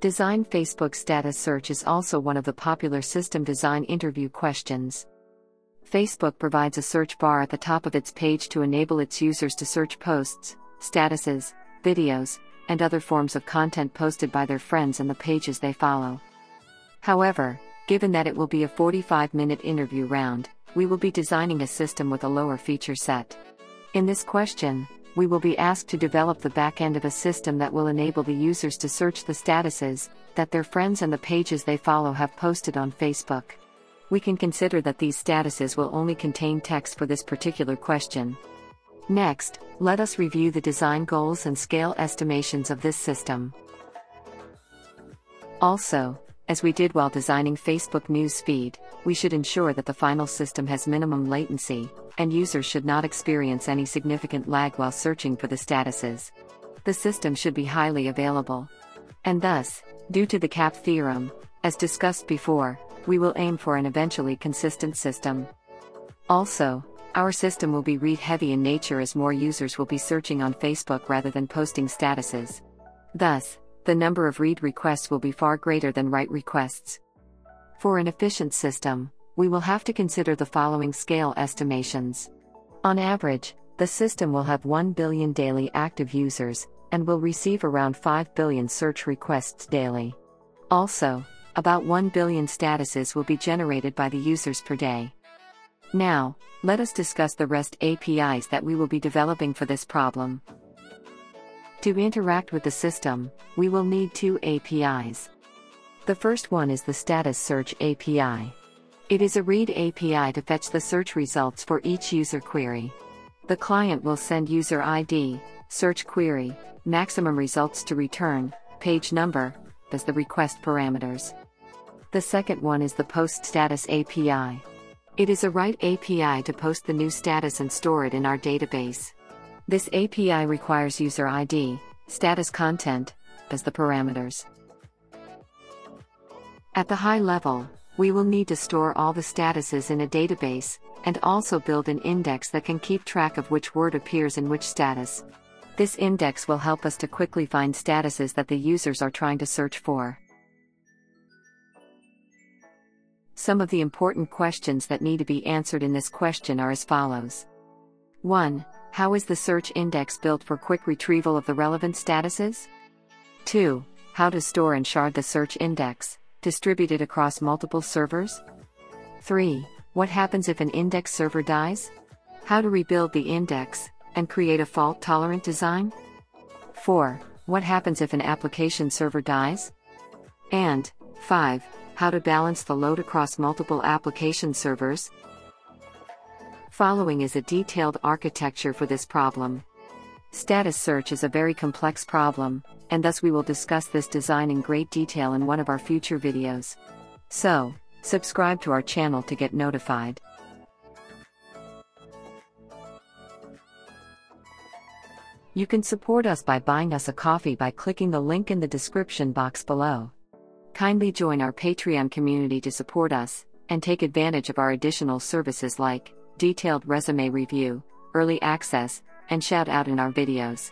Design Facebook status search is also one of the popular system design interview questions. Facebook provides a search bar at the top of its page to enable its users to search posts, statuses, videos, and other forms of content posted by their friends and the pages they follow. However, given that it will be a 45 minute interview round, we will be designing a system with a lower feature set. In this question, we will be asked to develop the back end of a system that will enable the users to search the statuses that their friends and the pages they follow have posted on Facebook. We can consider that these statuses will only contain text for this particular question. Next, let us review the design goals and scale estimations of this system. Also, as we did while designing Facebook News Feed, we should ensure that the final system has minimum latency, and users should not experience any significant lag while searching for the statuses. The system should be highly available. And thus, due to the CAP theorem, as discussed before, we will aim for an eventually consistent system. Also, our system will be read heavy in nature as more users will be searching on Facebook rather than posting statuses. Thus, the number of read requests will be far greater than write requests. For an efficient system, we will have to consider the following scale estimations. On average, the system will have 1 billion daily active users, and will receive around 5 billion search requests daily. Also, about 1 billion statuses will be generated by the users per day. Now, let us discuss the REST APIs that we will be developing for this problem. To interact with the system, we will need two APIs. The first one is the Status Search API. It is a read API to fetch the search results for each user query. The client will send user ID, search query, maximum results to return, page number, as the request parameters. The second one is the Post Status API. It is a write API to post the new status and store it in our database. This API requires user ID, status content, as the parameters. At the high level, we will need to store all the statuses in a database, and also build an index that can keep track of which word appears in which status. This index will help us to quickly find statuses that the users are trying to search for. Some of the important questions that need to be answered in this question are as follows 1. How is the search index built for quick retrieval of the relevant statuses? 2. How to store and shard the search index, distributed across multiple servers? 3. What happens if an index server dies? How to rebuild the index, and create a fault tolerant design? 4. What happens if an application server dies? And 5. How to balance the load across multiple application servers, Following is a detailed architecture for this problem. Status search is a very complex problem, and thus we will discuss this design in great detail in one of our future videos. So, subscribe to our channel to get notified. You can support us by buying us a coffee by clicking the link in the description box below. Kindly join our Patreon community to support us and take advantage of our additional services like detailed resume review, early access, and shout out in our videos.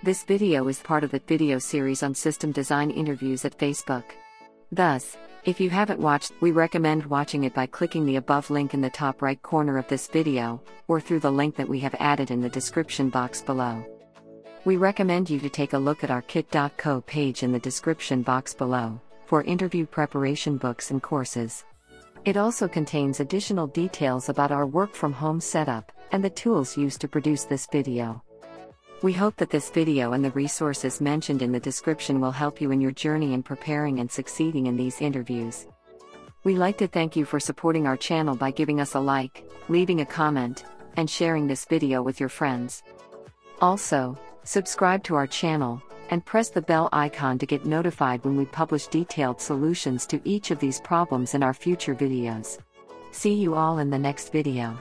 This video is part of the video series on system design interviews at Facebook. Thus, if you haven't watched, we recommend watching it by clicking the above link in the top right corner of this video, or through the link that we have added in the description box below. We recommend you to take a look at our kit.co page in the description box below, for interview preparation books and courses. It also contains additional details about our work from home setup and the tools used to produce this video. We hope that this video and the resources mentioned in the description will help you in your journey in preparing and succeeding in these interviews. We like to thank you for supporting our channel by giving us a like, leaving a comment, and sharing this video with your friends. Also, subscribe to our channel and press the bell icon to get notified when we publish detailed solutions to each of these problems in our future videos. See you all in the next video.